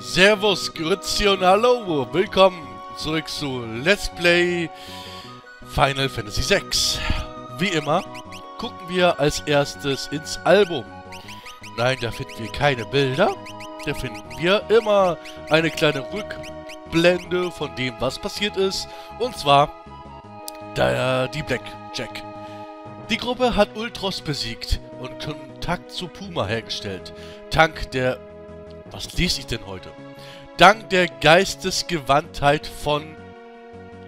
Servus, Grüezi und Hallo, willkommen zurück zu Let's Play Final Fantasy VI. Wie immer gucken wir als erstes ins Album. Nein, da finden wir keine Bilder, da finden wir immer eine kleine Rückblende von dem, was passiert ist. Und zwar der, die Blackjack. Die Gruppe hat Ultros besiegt und Kontakt zu Puma hergestellt. Dank der... Was lese ich denn heute? Dank der Geistesgewandtheit von...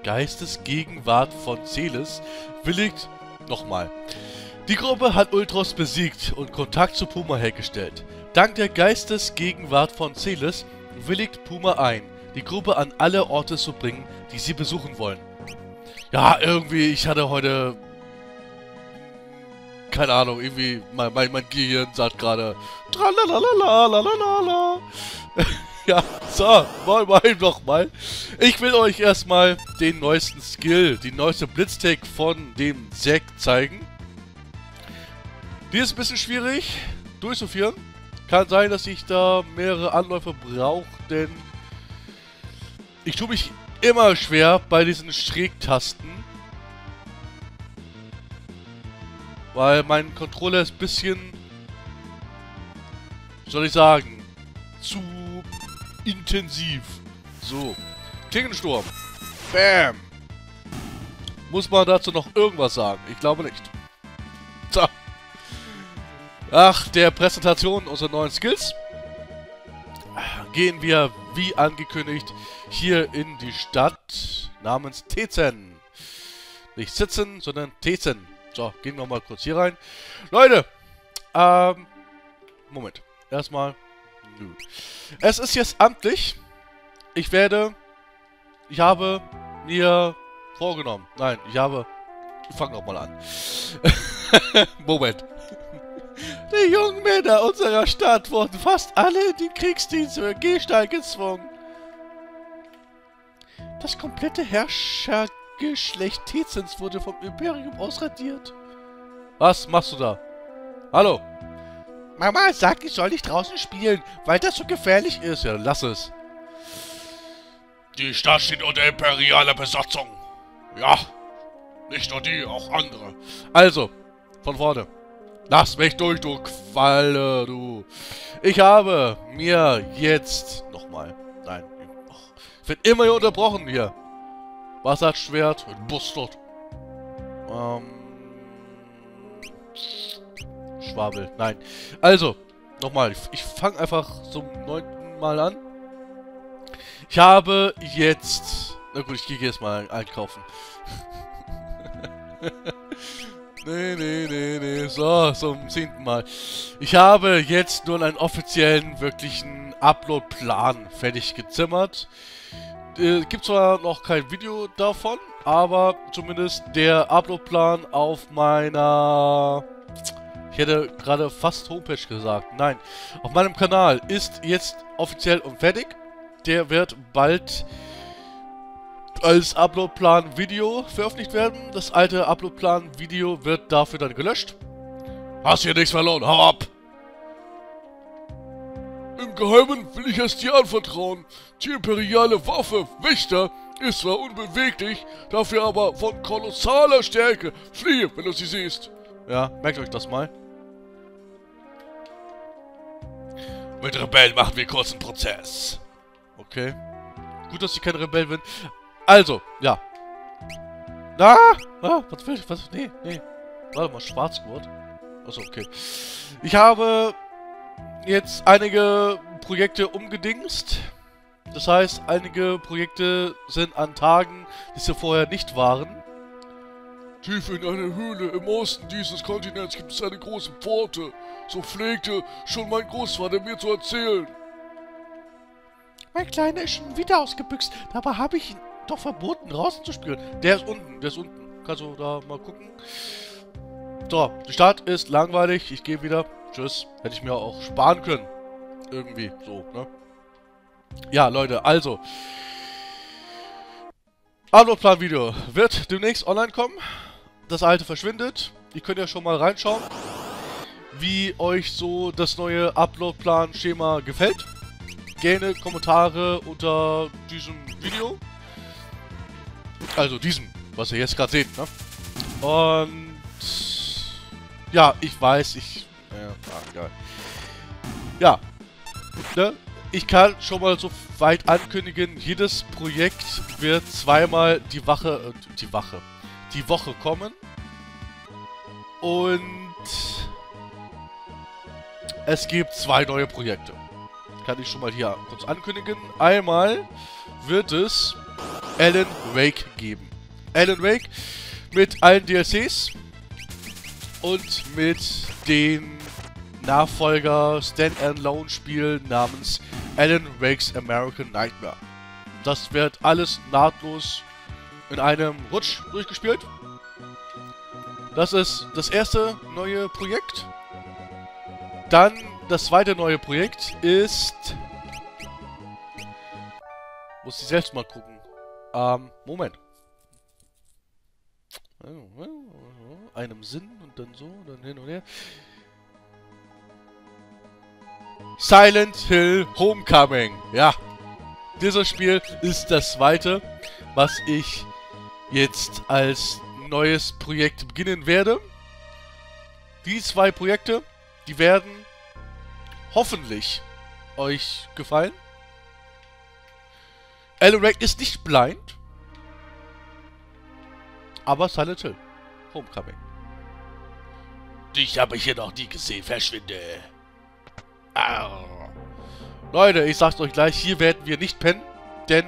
Geistesgegenwart von Celis willigt... Nochmal. Die Gruppe hat Ultros besiegt und Kontakt zu Puma hergestellt. Dank der Geistesgegenwart von Celis willigt Puma ein, die Gruppe an alle Orte zu bringen, die sie besuchen wollen. Ja, irgendwie, ich hatte heute keine Ahnung, irgendwie, mein, mein, mein Gehirn sagt gerade, ja, so, moin moin nochmal. Ich will euch erstmal den neuesten Skill, die neueste Blitztech von dem Zack zeigen. Die ist ein bisschen schwierig durchzuführen. Kann sein, dass ich da mehrere Anläufe brauche, denn ich tue mich immer schwer bei diesen Schrägtasten. Weil mein Controller ist ein bisschen, soll ich sagen, zu intensiv. So. Klingensturm. Bam. Muss man dazu noch irgendwas sagen? Ich glaube nicht. So. Ach, der Präsentation unserer neuen Skills gehen wir, wie angekündigt, hier in die Stadt namens Tezen. Nicht sitzen, sondern Tezen. So, gehen wir mal kurz hier rein. Leute, ähm, Moment. Erstmal, nö. Es ist jetzt amtlich. Ich werde, ich habe mir vorgenommen. Nein, ich habe, ich fange nochmal an. Moment. Die jungen Männer unserer Stadt wurden fast alle in den Kriegsdienst für Gehstein gezwungen. Das komplette Herrscher Geschlecht Tezens wurde vom Imperium ausradiert. Was machst du da? Hallo? Mama sagt, ich soll nicht draußen spielen, weil das so gefährlich ist. Ja, lass es. Die Stadt steht unter imperialer Besatzung. Ja, nicht nur die, auch andere. Also, von vorne. Lass mich durch, du Qualle, du. Ich habe mir jetzt... Nochmal. Nein. Ich werde immer hier unterbrochen hier. Wasserschwert und Bustert. Ähm. Schwabel. Nein. Also, nochmal. Ich, ich fange einfach zum neunten Mal an. Ich habe jetzt... Na gut, ich gehe jetzt mal einkaufen. nee, nee, nee, nee. So, zum zehnten Mal. Ich habe jetzt nun einen offiziellen, wirklichen Upload-Plan fertig gezimmert. Äh, gibt zwar noch kein Video davon, aber zumindest der Uploadplan auf meiner... Ich hätte gerade fast Homepage gesagt. Nein, auf meinem Kanal ist jetzt offiziell und fertig. Der wird bald als Uploadplan Video veröffentlicht werden. Das alte Uploadplan Video wird dafür dann gelöscht. Hast hier nichts verloren, hau ab! Im Geheimen will ich es dir anvertrauen. Die imperiale Waffe, Wächter, ist zwar unbeweglich, dafür aber von kolossaler Stärke. Fliehe, wenn du sie siehst. Ja, merkt euch das mal. Mit Rebellen machen wir kurzen Prozess. Okay. Gut, dass ich kein Rebell bin. Also, ja. Ah! ah was will ich? Was? Nee, nee. Warte mal, Schwarzgurt. Achso, okay. Ich habe jetzt einige Projekte umgedingst. Das heißt, einige Projekte sind an Tagen, die sie vorher nicht waren. Tief in einer Höhle im Osten dieses Kontinents gibt es eine große Pforte. So pflegte schon mein Großvater mir zu erzählen. Mein Kleiner ist schon wieder ausgebüxt. Dabei habe ich ihn doch verboten, draußen zu spüren. Der ist unten, der ist unten. Kannst du da mal gucken? So, die Stadt ist langweilig. Ich gehe wieder. Tschüss. Hätte ich mir auch sparen können. Irgendwie so, ne? Ja, Leute, also. Uploadplan-Video wird demnächst online kommen. Das alte verschwindet. Ihr könnt ja schon mal reinschauen, wie euch so das neue Uploadplan-Schema gefällt. gerne Kommentare unter diesem Video. Also diesem, was ihr jetzt gerade seht, ne? Und ja, ich weiß, ich. Ja, ah, egal. Ja. Ne? Ich kann schon mal so weit ankündigen, jedes Projekt wird zweimal die Wache, äh, die Wache, die Woche kommen. Und es gibt zwei neue Projekte. Kann ich schon mal hier kurz ankündigen. Einmal wird es Alan Wake geben. Alan Wake mit allen DLCs und mit den Nachfolger Stand-Alone-Spiel namens Alan Wake's American Nightmare. Das wird alles nahtlos in einem Rutsch durchgespielt. Das ist das erste neue Projekt. Dann das zweite neue Projekt ist... Muss ich selbst mal gucken. Ähm, Moment. Einem Sinn und dann so, dann hin und her. Silent Hill Homecoming. Ja. Dieses Spiel ist das zweite, was ich jetzt als neues Projekt beginnen werde. Die zwei Projekte, die werden hoffentlich euch gefallen. Alan ist nicht blind, aber Silent Hill Homecoming. Dich habe ich hier noch nie gesehen. Verschwinde. Arr. Leute, ich sag's euch gleich, hier werden wir nicht pennen, denn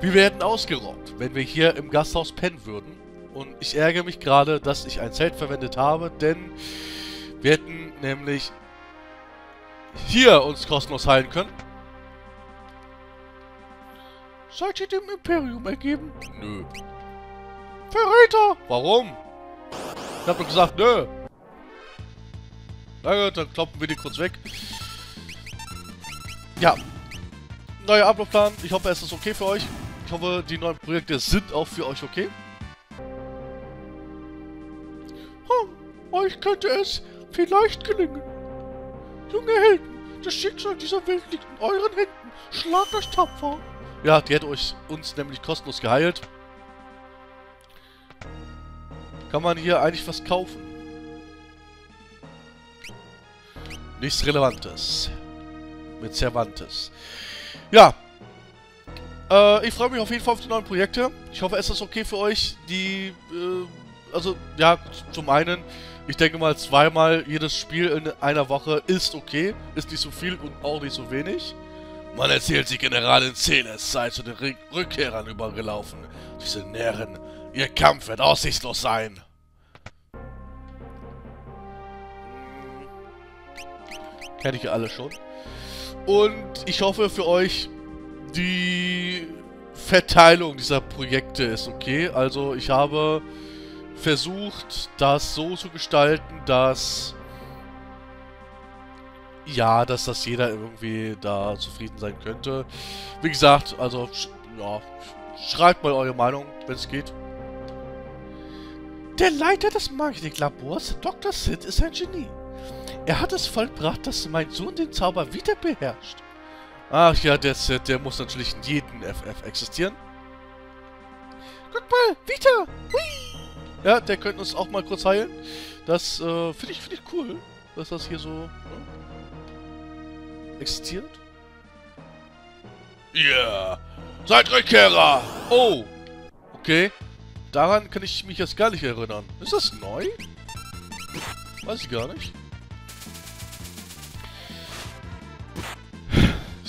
wir werden ausgeraubt, wenn wir hier im Gasthaus pennen würden. Und ich ärgere mich gerade, dass ich ein Zelt verwendet habe, denn wir hätten nämlich hier uns kostenlos heilen können. Seid ihr dem Imperium ergeben? Nö. Verräter! Warum? Ich hab doch gesagt, nö. Na gut, dann kloppen wir die kurz weg. Ja. Neuer Ablaufplan. Ich hoffe, es ist okay für euch. Ich hoffe, die neuen Projekte sind auch für euch okay. Hm, euch könnte es vielleicht gelingen. Junge Helden, das Schicksal dieser Welt liegt in euren Händen. Schlagt euch tapfer. Ja, die hat euch uns nämlich kostenlos geheilt. Kann man hier eigentlich was kaufen? Nichts Relevantes. Mit Cervantes. Ja. Äh, ich freue mich auf jeden Fall auf die neuen Projekte. Ich hoffe, es ist okay für euch, die, äh, also, ja, zum einen, ich denke mal, zweimal jedes Spiel in einer Woche ist okay. Ist nicht so viel und auch nicht so wenig. Man erzählt sich Generalin Celes sei zu den Rückkehrern übergelaufen. Diese Nähren Ihr Kampf wird aussichtslos sein. Kenne ich ja alle schon. Und ich hoffe für euch, die Verteilung dieser Projekte ist okay. Also ich habe versucht, das so zu gestalten, dass... Ja, dass das jeder irgendwie da zufrieden sein könnte. Wie gesagt, also, ja, schreibt mal eure Meinung, wenn es geht. Der Leiter des Marketinglabors, Dr. Sid, ist ein Genie. Er hat es vollbracht, dass mein Sohn den Zauber wieder beherrscht. Ach ja, der Sid, der muss natürlich in jedem FF existieren. Guck mal, Vita! Hui! Ja, der könnte uns auch mal kurz heilen. Das äh, finde ich, find ich cool, dass das hier so ne, existiert. Ja, yeah. seid Rückkehrer! Oh, okay. Daran kann ich mich jetzt gar nicht erinnern. Ist das neu? Weiß ich gar nicht.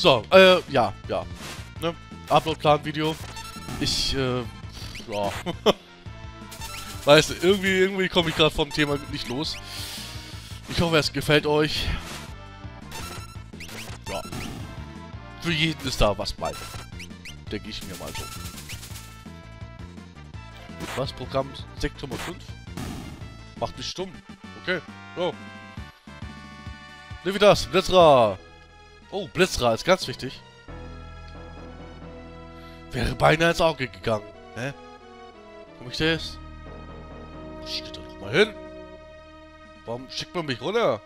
So, äh, ja, ja. Ne? Upload-Plan-Video. Ich, äh, ja. weißt du, irgendwie, irgendwie komme ich gerade vom Thema nicht los. Ich hoffe, es gefällt euch. Ja. Für jeden ist da was bei. Denke ich mir mal so. Was? Programm 6,5? Macht mich stumm. Okay. Oh. Nimm wie das. Blitzra. Oh, Blitzra ist ganz wichtig. Wäre beinahe ins Auge gegangen. Hä? Komm ich da jetzt? Ich da doch mal hin. Warum schickt man mich runter?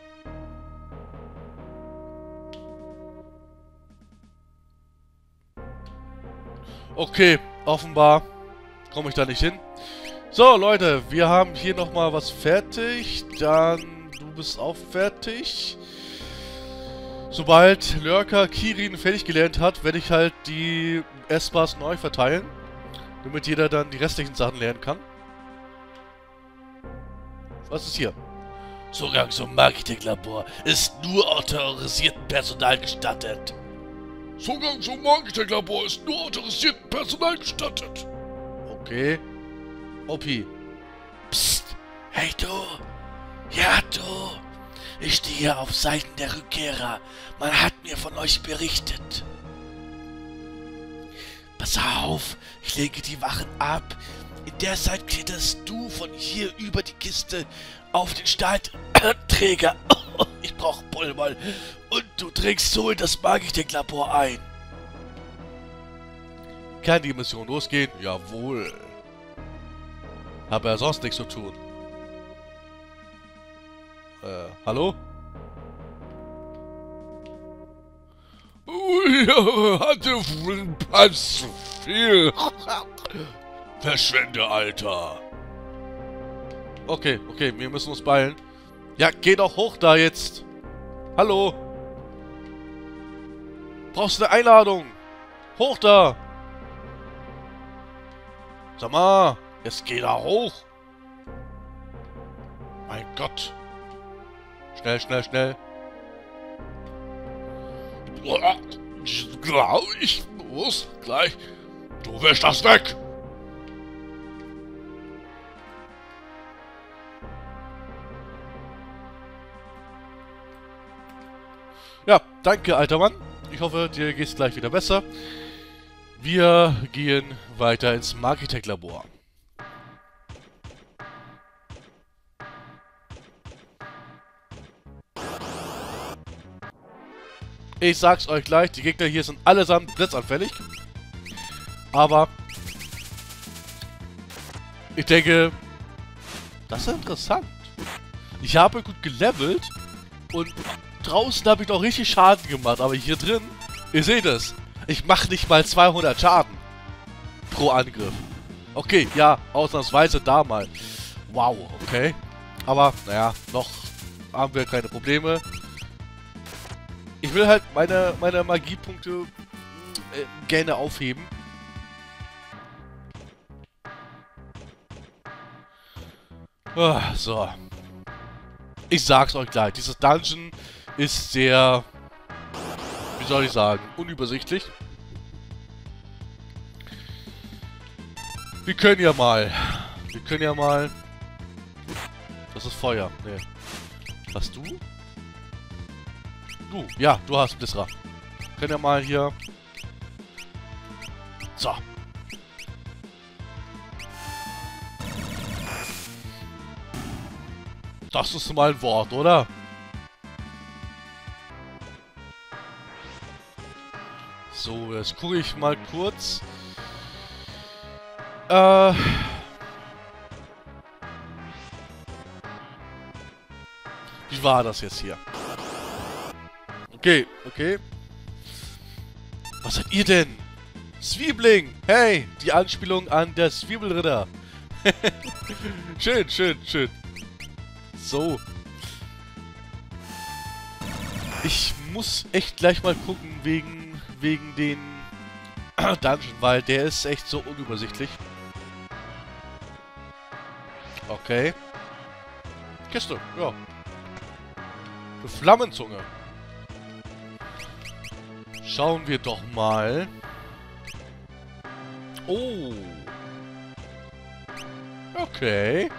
Okay, offenbar komme ich da nicht hin. So, Leute, wir haben hier nochmal was fertig. Dann, du bist auch fertig. Sobald Lurker Kirin fertig gelernt hat, werde ich halt die S-Bars neu verteilen. Damit jeder dann die restlichen Sachen lernen kann. Was ist hier? Zugang zum Marketinglabor ist nur autorisiertem Personal gestattet. Zugang zum Marketinglabor ist nur autorisiertem Personal gestattet. Okay. OP. Psst. Hey du. Ja du. Ich stehe auf Seiten der Rückkehrer. Man hat mir von euch berichtet. Pass auf, ich lege die Wachen ab. In der Zeit kletterst du von hier über die Kiste auf den Stahlträger. Ich brauche Pulver. Und du trägst so in das Magitech-Labor ein. Kann die Mission losgehen? Jawohl. Habe ja sonst nichts zu tun. Äh, hallo? Ja, hatte wohl Pass viel. Verschwende, Alter. Okay, okay, wir müssen uns beeilen. Ja, geh doch hoch da jetzt. Hallo? Brauchst du eine Einladung? Hoch da! Sag mal, jetzt geh da hoch. Mein Gott. Schnell, schnell, schnell. Ich muss gleich. Du wirst das weg. Ja, danke, alter Mann. Ich hoffe, dir geht's gleich wieder besser. Wir gehen weiter ins Markitech-Labor. Ich sag's euch gleich, die Gegner hier sind allesamt blitzanfällig. Aber ich denke, das ist interessant. Ich habe gut gelevelt und draußen habe ich noch richtig Schaden gemacht, aber hier drin, ihr seht es, ich mache nicht mal 200 Schaden pro Angriff. Okay, ja, ausnahmsweise da mal. Wow, okay. Aber, naja, noch haben wir keine Probleme. Ich will halt meine, meine Magiepunkte äh, gerne aufheben. Oh, so. Ich sag's euch gleich, dieses Dungeon ist sehr, wie soll ich sagen, unübersichtlich. Wir können ja mal, wir können ja mal, das ist Feuer, nee. Hast du? Du, ja, du hast Blissra. Wir können ja mal hier, so. Das ist mal ein Wort, oder? So, jetzt gucke ich mal kurz. Äh... Wie war das jetzt hier? Okay, okay. Was seid ihr denn? Zwiebling! Hey, die Anspielung an der Zwiebelritter. schön, schön, schön. So. Ich muss echt gleich mal gucken wegen, wegen den Dungeon, weil der ist echt so unübersichtlich. Okay. Kiste, ja. Eine Flammenzunge. Schauen wir doch mal. Oh. Okay.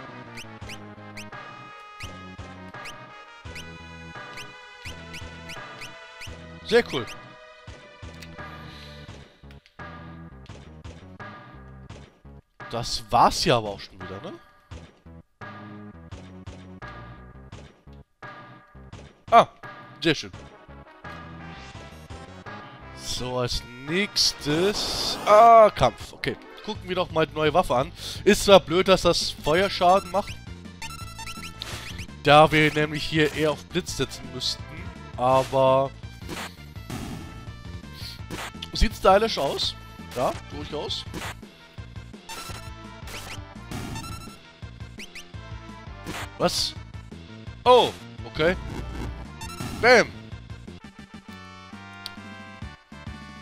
Sehr cool. Das war's ja aber auch schon wieder, ne? Ah, sehr schön. So, als nächstes... Ah, Kampf. Okay, gucken wir doch mal die neue Waffe an. Ist zwar blöd, dass das Feuerschaden macht. Da wir nämlich hier eher auf Blitz setzen müssten. Aber... Sieht stylisch aus. Ja, durchaus. Was? Oh, okay. Bam.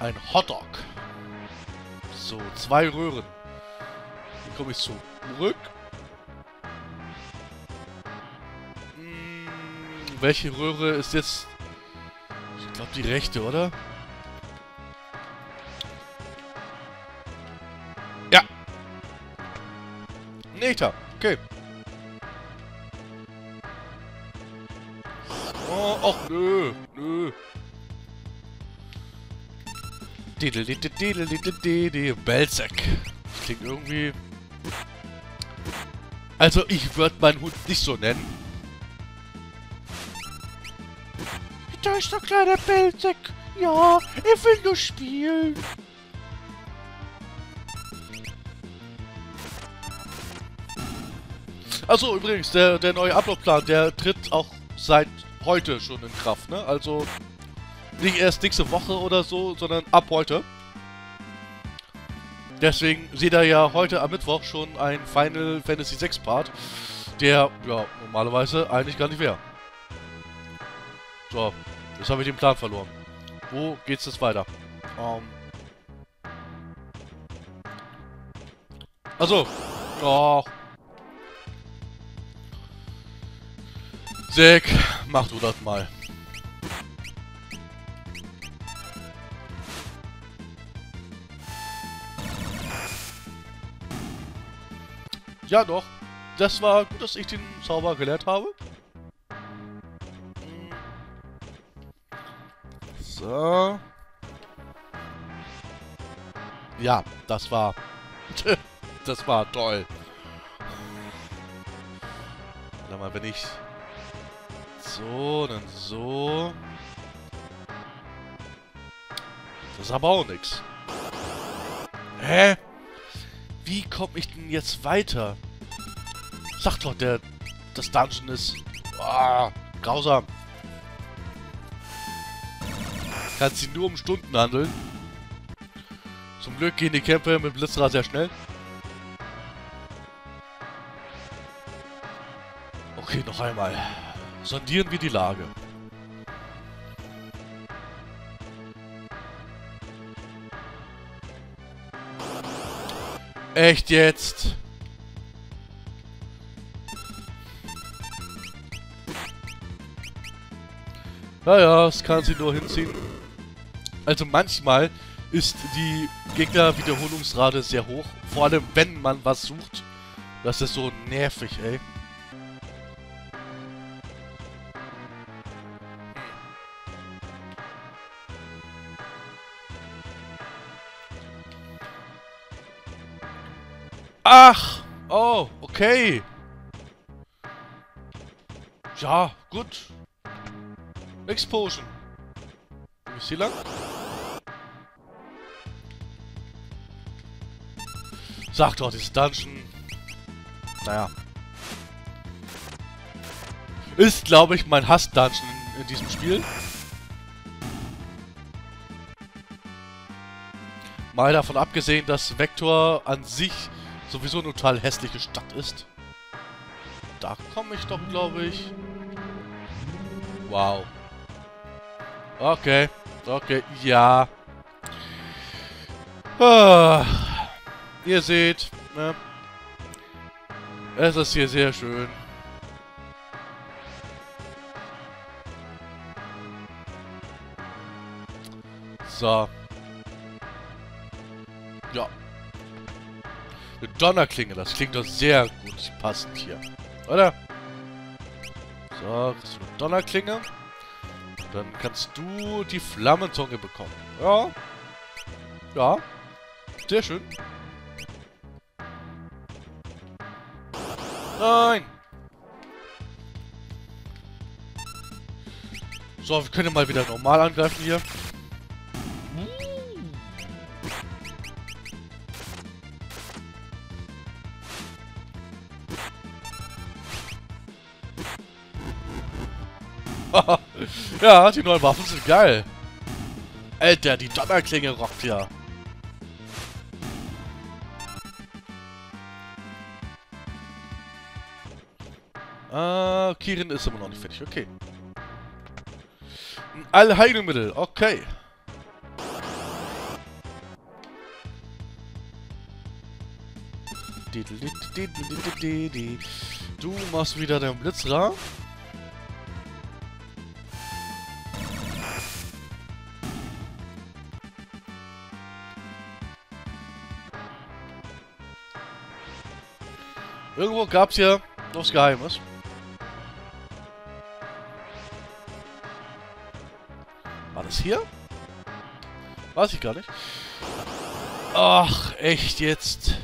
Ein Hotdog. So, zwei Röhren. Wie komme ich zurück? Hm, welche Röhre ist jetzt... Ich glaube die rechte, oder? Ja. Neta. Okay. Oh, ach, nö, nö. Belzec. Klingt irgendwie... Also, ich würde meinen Hund nicht so nennen. Da ist der kleine Belzec. Ja, er will nur spielen. Also übrigens, der, der neue Uploadplan, der tritt auch seit heute schon in Kraft, ne? Also nicht erst nächste Woche oder so, sondern ab heute. Deswegen seht ihr ja heute am Mittwoch schon ein Final Fantasy VI Part, der, ja, normalerweise eigentlich gar nicht wäre. So, jetzt habe ich den Plan verloren. Wo geht's jetzt weiter? Ähm. Also, oh. Zack, mach du das mal. Ja, doch. Das war gut, dass ich den Zauber gelernt habe. So. Ja, das war... das war toll. Warte mal, wenn ich... So, dann so... Das ist aber auch nix. Hä? Wie komme ich denn jetzt weiter? Sag doch, der, das Dungeon ist... Oh, grausam. Kann sich nur um Stunden handeln. Zum Glück gehen die Kämpfe mit Blitzra sehr schnell. Okay, noch einmal. Sondieren wir die Lage. Echt jetzt? Naja, es kann sie nur hinziehen. Also manchmal ist die Gegner-Wiederholungsrate sehr hoch. Vor allem, wenn man was sucht. Das ist so nervig, ey. Ach! Oh, okay. Ja, gut. Explosion. Ist hier lang? Sag doch, dieses Dungeon. Naja. Ist, glaube ich, mein Hass-Dungeon in, in diesem Spiel. Mal davon abgesehen, dass Vector an sich sowieso eine total hässliche Stadt ist. Da komme ich doch, glaube ich. Wow. Okay. Okay, ja. Ah. Ihr seht, ne? Es ist hier sehr schön. So. Ja. Donnerklinge, das klingt doch sehr gut passend hier. Oder? So, das ist eine Donnerklinge. Dann kannst du die Flammenzunge bekommen. Ja. Ja. Sehr schön. Nein! So, wir können mal wieder normal angreifen hier. Ja, die neuen Waffen sind geil. Alter, die Donnerklinge rockt ja. Ah, Kirin ist immer noch nicht fertig. Okay. Ein Allheilmittel. Okay. Du machst wieder deinen Blitzra. Irgendwo gab es ja noch was Geheimes. War das hier? Weiß ich gar nicht. Ach, echt jetzt.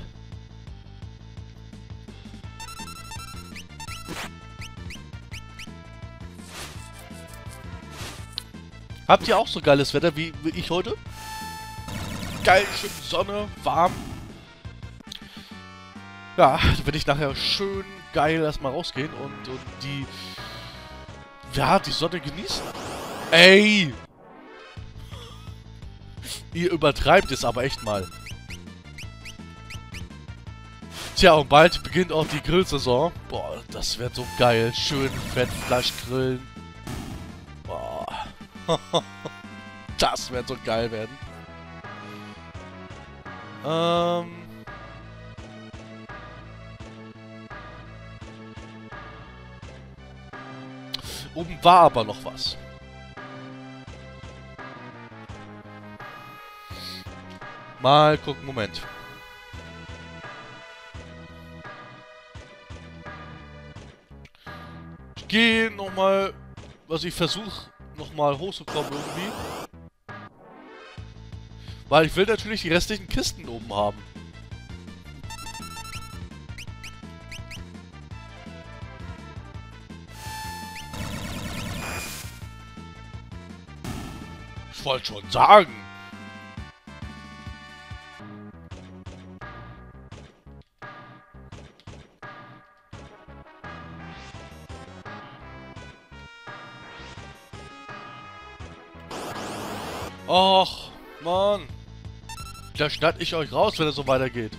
Habt ihr auch so geiles Wetter wie, wie ich heute? Geil, schön Sonne, warm. Ja, dann werde ich nachher schön geil erstmal rausgehen und, und die... Ja, die Sonne genießen. Ey! Ihr übertreibt es aber echt mal. Tja, und bald beginnt auch die Grillsaison. Boah, das wird so geil. Schön Fettfleisch grillen. Boah. das wird so geil werden. Ähm... Oben war aber noch was. Mal gucken, Moment. Ich gehe nochmal, was ich versuche, nochmal hochzukommen irgendwie. Weil ich will natürlich die restlichen Kisten oben haben. Wollte schon sagen. Och, Mann. Da schneid ich euch raus, wenn es so weitergeht.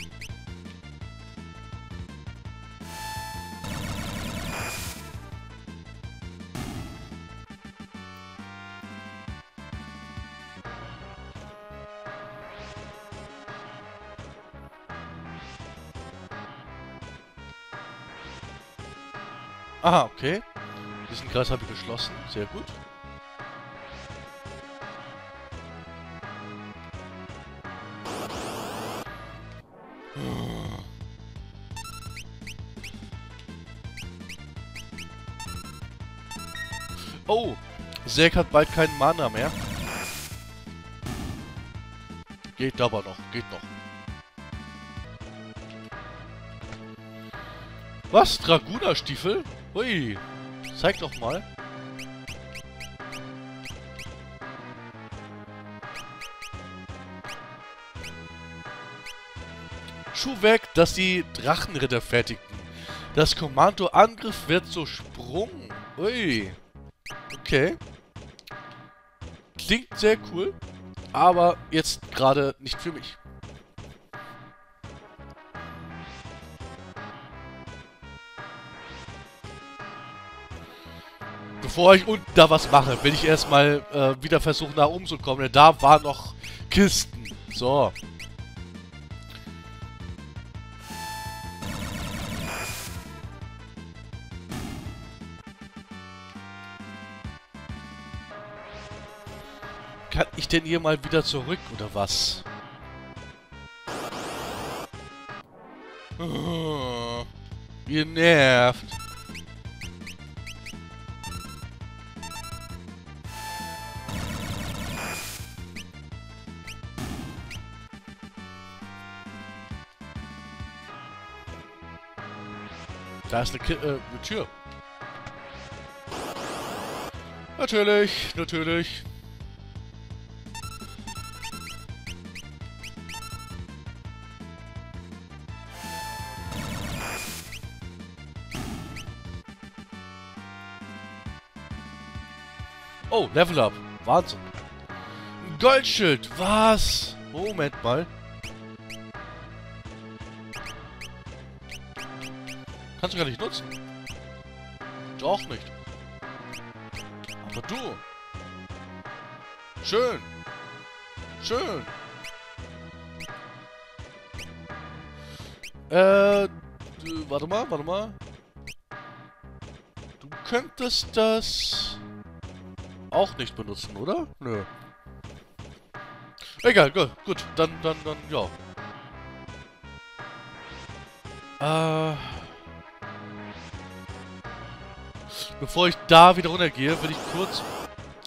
Kreis habe ich geschlossen. Sehr gut. Oh, Zack hat bald keinen Mana mehr. Geht aber noch, geht noch. Was? Draguner-Stiefel? Hui. Zeig doch mal. Schuh weg, dass die Drachenritter fertigten. Das Kommando Angriff wird so Sprung. Ui. Okay. Klingt sehr cool, aber jetzt gerade nicht für mich. Bevor ich unten da was mache, will ich erstmal äh, wieder versuchen, nach oben zu kommen. Denn da waren noch Kisten. So. Kann ich denn hier mal wieder zurück, oder was? Oh, ihr nervt. Da ist eine, Ki äh, eine Tür. Natürlich, natürlich. Oh, Level Up. Wahnsinn. Goldschild. Was? Moment mal. Kannst du gar nicht nutzen. Du auch nicht. Aber du. Schön. Schön. Äh, warte mal, warte mal. Du könntest das auch nicht benutzen, oder? Nö. Egal, gut, gut, dann, dann, dann, ja. Äh... Bevor ich da wieder runtergehe, will ich kurz...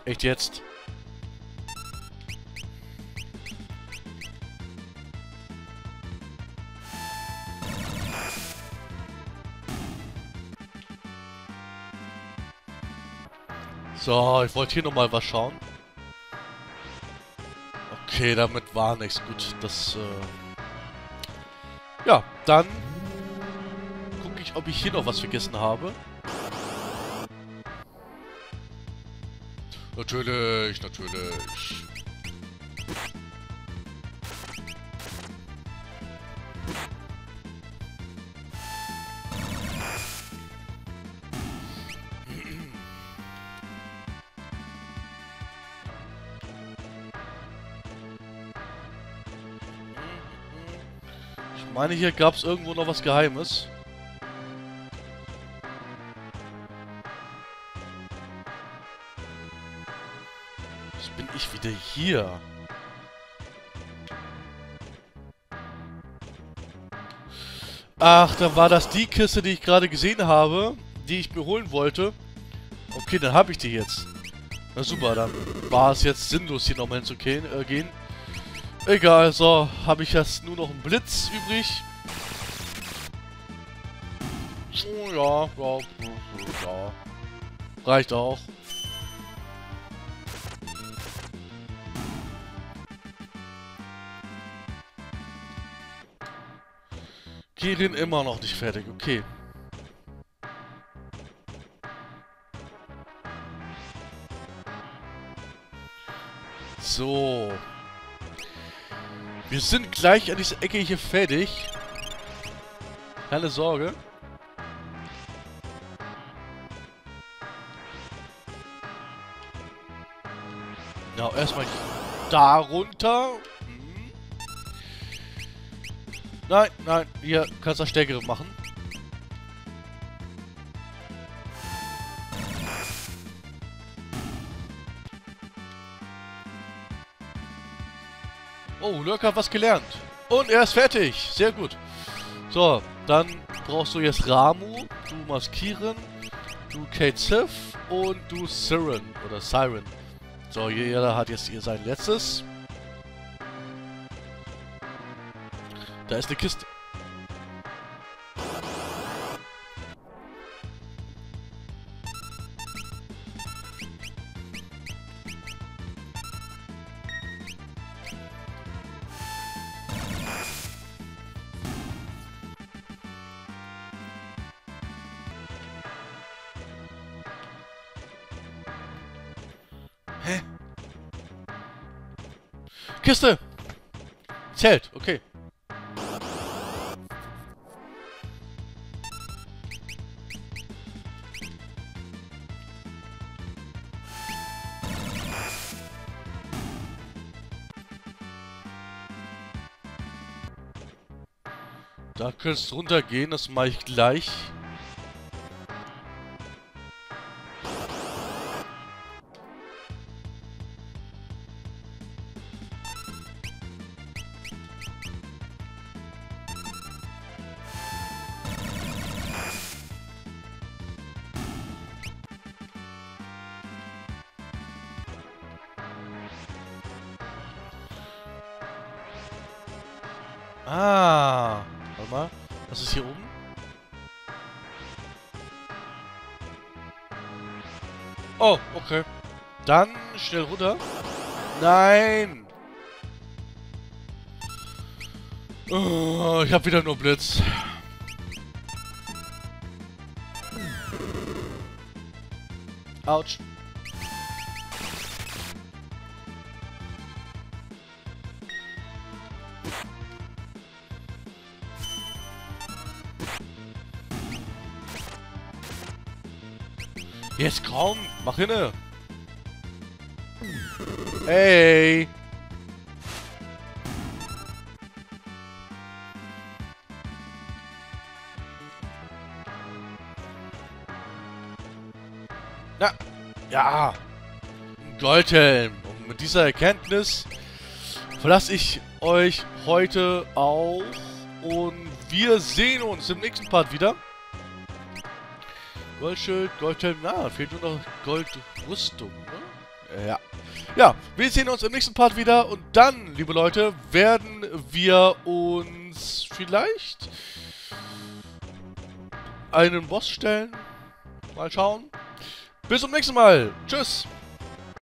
Echt jetzt? So, ich wollte hier nochmal was schauen. Okay, damit war nichts. Gut, das, äh... Ja, dann gucke ich, ob ich hier noch was vergessen habe. Natürlich, natürlich. Ich meine, hier gab es irgendwo noch was Geheimes. Hier. Ach, dann war das die Kiste, die ich gerade gesehen habe, die ich mir holen wollte. Okay, dann habe ich die jetzt. Na super, dann war es jetzt sinnlos, hier nochmal hinzugehen. Äh, gehen. Egal, so, habe ich jetzt nur noch einen Blitz übrig. Oh, ja, ja, ja. Reicht auch. Kirin immer noch nicht fertig, okay. So. Wir sind gleich an dieser Ecke hier fertig. Keine Sorge. Ja, erstmal da runter. Nein, nein, hier kannst du das Stärkere machen. Oh, Lurk hat was gelernt. Und er ist fertig. Sehr gut. So, dann brauchst du jetzt Ramu, du Maskieren, du Kate Sith und du Siren oder Siren. So, jeder hat jetzt hier sein letztes. Da ist eine Kiste. Hä? Kiste! Zählt, okay. Da könntest du runtergehen, das mache ich gleich. Dann schnell runter. Nein! Oh, ich hab wieder nur Blitz. Autsch. Jetzt komm, mach hinne. Hey. Na, ja. Goldhelm. Und mit dieser Erkenntnis verlasse ich euch heute auch. Und wir sehen uns im nächsten Part wieder. Goldschild, Goldhelm, na, fehlt nur noch Goldrüstung, ne? Ja. Ja, wir sehen uns im nächsten Part wieder und dann, liebe Leute, werden wir uns vielleicht einen Boss stellen. Mal schauen. Bis zum nächsten Mal. Tschüss.